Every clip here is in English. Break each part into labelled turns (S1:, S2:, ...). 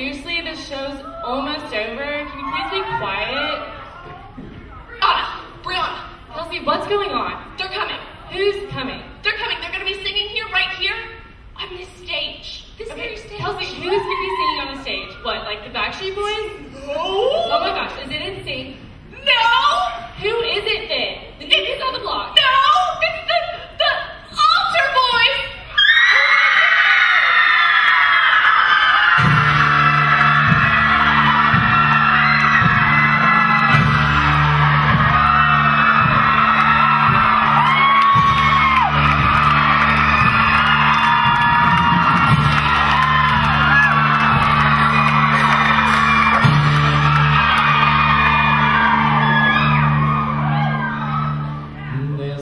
S1: seriously, the show's almost over.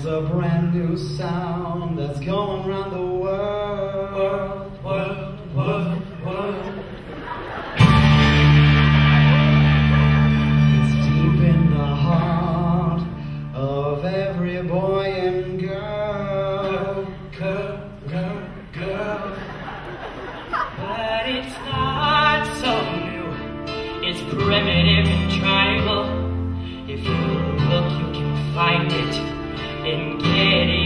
S2: a brand new sound that's going around the world.
S3: World, world, world, world.
S2: It's deep in the heart of every boy and girl.
S3: Girl, girl, girl. But it's not so new. It's primitive and tribal. If you look, you can find it been kidding.